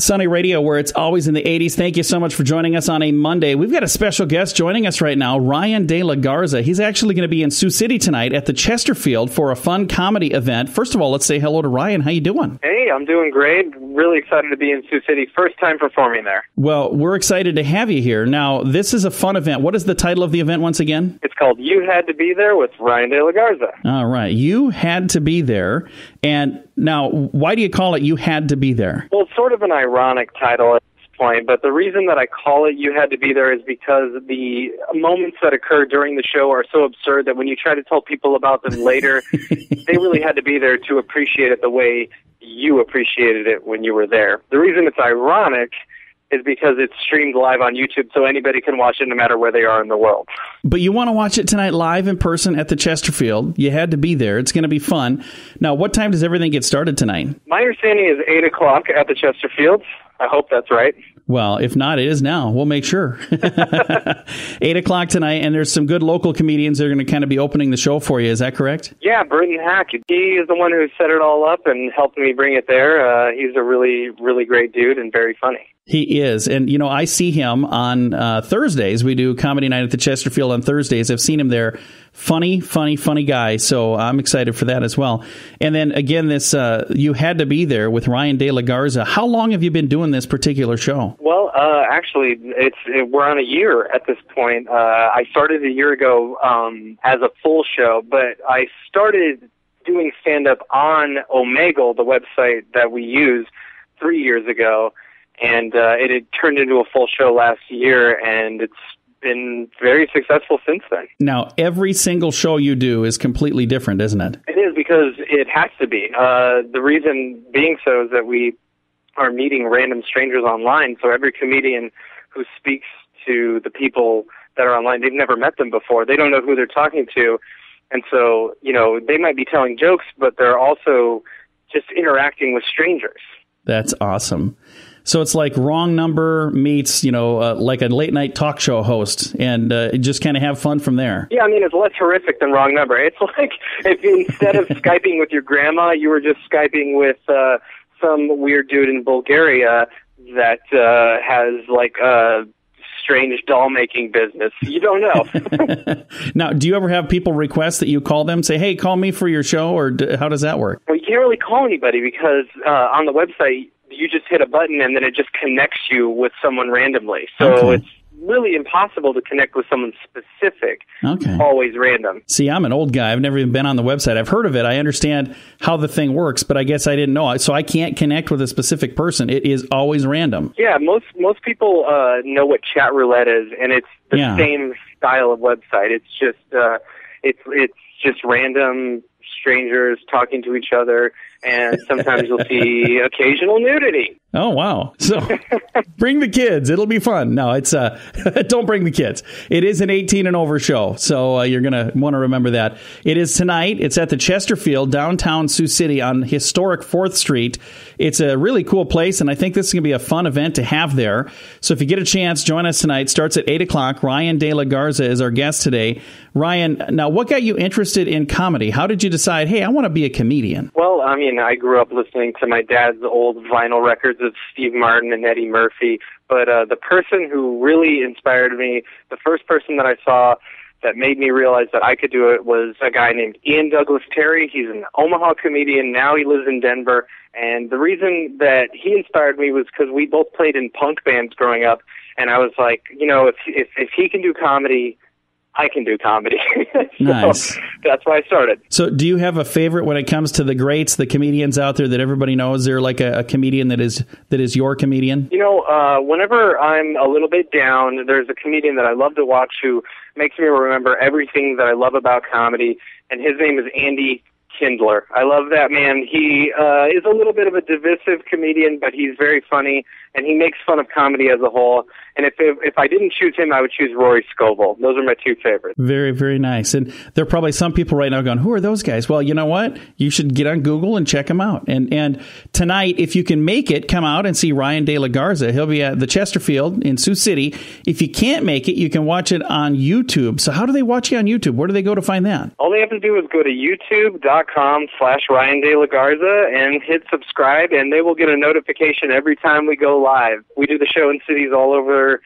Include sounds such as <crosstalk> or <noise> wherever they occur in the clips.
Sunny Radio, where it's always in the 80s. Thank you so much for joining us on a Monday. We've got a special guest joining us right now, Ryan DeLaGarza. He's actually going to be in Sioux City tonight at the Chesterfield for a fun comedy event. First of all, let's say hello to Ryan. How you doing? Hey, I'm doing great. Really excited to be in Sioux City. First time performing there. Well, we're excited to have you here. Now, this is a fun event. What is the title of the event once again? It's called You Had to Be There with Ryan DeLaGarza. All right. You had to be there. And now, why do you call it You Had to Be There? Well, it's sort of an ironic title point, but the reason that I call it You Had to Be There is because the moments that occur during the show are so absurd that when you try to tell people about them later, <laughs> they really had to be there to appreciate it the way you appreciated it when you were there. The reason it's ironic is because it's streamed live on YouTube, so anybody can watch it no matter where they are in the world. But you want to watch it tonight live in person at the Chesterfield. You had to be there. It's going to be fun. Now, what time does everything get started tonight? My understanding is 8 o'clock at the Chesterfield. I hope that's right. Well, if not, it is now. We'll make sure. <laughs> Eight o'clock tonight, and there's some good local comedians that are going to kind of be opening the show for you. Is that correct? Yeah, Burton Hack. He is the one who set it all up and helped me bring it there. Uh, he's a really, really great dude and very funny. He is. And, you know, I see him on uh, Thursdays. We do comedy night at the Chesterfield on Thursdays. I've seen him there. Funny, funny, funny guy. So I'm excited for that as well. And then again, this, uh, you had to be there with Ryan DeLaGarza. How long have you been doing this particular show? Well, uh, actually, it's it, we're on a year at this point. Uh, I started a year ago um, as a full show, but I started doing stand up on Omegle, the website that we use, three years ago and uh, it had turned into a full show last year, and it's been very successful since then. Now, every single show you do is completely different, isn't it? It is because it has to be. Uh, the reason being so is that we are meeting random strangers online, so every comedian who speaks to the people that are online, they've never met them before. They don't know who they're talking to. And so, you know, they might be telling jokes, but they're also just interacting with strangers. That's awesome. So it's like wrong number meets, you know, uh, like a late night talk show host, and uh, just kind of have fun from there. Yeah, I mean, it's less horrific than wrong number. It's <laughs> like if instead of <laughs> skyping with your grandma, you were just skyping with uh, some weird dude in Bulgaria that uh, has like a strange doll making business. You don't know. <laughs> now, do you ever have people request that you call them, say, "Hey, call me for your show," or d- how does that work? Well, you can't really call anybody because uh, on the website you just hit a button and then it just connects you with someone randomly. So okay. it's really impossible to connect with someone specific. Okay. Always random. See, I'm an old guy. I've never even been on the website. I've heard of it. I understand how the thing works, but I guess I didn't know. So I can't connect with a specific person. It is always random. Yeah, most most people uh, know what chat roulette is, and it's the yeah. same style of website. It's just uh, it's it's just random strangers talking to each other, and sometimes you'll see <laughs> occasional nudity. Oh wow! So bring the kids; it'll be fun. No, it's uh, <laughs> don't bring the kids. It is an 18 and over show, so uh, you're gonna want to remember that. It is tonight. It's at the Chesterfield, downtown Sioux City, on historic Fourth Street. It's a really cool place, and I think this is gonna be a fun event to have there. So if you get a chance, join us tonight. Starts at eight o'clock. Ryan DeLaGarza is our guest today. Ryan, now what got you interested in comedy? How did you decide? Hey, I want to be a comedian. Well, I mean, I grew up listening to my dad's old vinyl records of Steve Martin and Eddie Murphy. But uh, the person who really inspired me, the first person that I saw that made me realize that I could do it was a guy named Ian Douglas Terry. He's an Omaha comedian. Now he lives in Denver. And the reason that he inspired me was because we both played in punk bands growing up. And I was like, you know, if if if he can do comedy, I can do comedy. <laughs> so nice. That's why I started. So, do you have a favorite when it comes to the greats, the comedians out there that everybody knows? Is there like a, a comedian that is that is your comedian? You know, uh, whenever I'm a little bit down, there's a comedian that I love to watch who makes me remember everything that I love about comedy, and his name is Andy Kindler. I love that man. He uh, is a little bit of a divisive comedian, but he's very funny, and he makes fun of comedy as a whole. And if if, if I didn't choose him, I would choose Rory Scovel. Those are my two favorites. Very very nice. And there are probably some people right now going, "Who are those guys?" Well, you know what? You should get on Google and check them out. And and tonight, if you can make it, come out and see Ryan DeLaGarza. He'll be at the Chesterfield in Sioux City. If you can't make it, you can watch it on YouTube. So how do they watch you on YouTube? Where do they go to find that? All they have to do is go to YouTube facebook.com slash Ryan DeLaGarza and hit subscribe, and they will get a notification every time we go live. We do the show in cities all over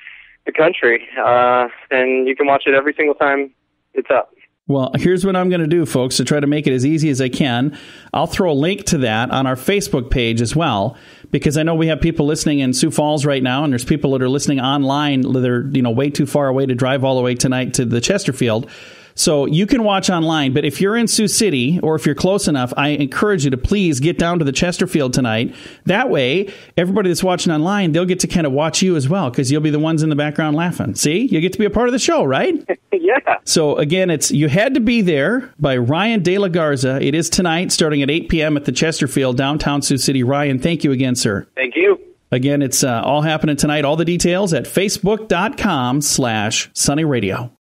the country, uh, and you can watch it every single time it's up. Well, here's what I'm going to do, folks, to try to make it as easy as I can. I'll throw a link to that on our Facebook page as well, because I know we have people listening in Sioux Falls right now, and there's people that are listening online They're you know way too far away to drive all the way tonight to the Chesterfield. So you can watch online, but if you're in Sioux City or if you're close enough, I encourage you to please get down to the Chesterfield tonight. That way, everybody that's watching online, they'll get to kind of watch you as well because you'll be the ones in the background laughing. See, you get to be a part of the show, right? <laughs> yeah. So again, it's You Had to Be There by Ryan DeLaGarza. It is tonight starting at 8 p.m. at the Chesterfield, downtown Sioux City. Ryan, thank you again, sir. Thank you. Again, it's uh, all happening tonight. All the details at facebook.com slash sunny radio.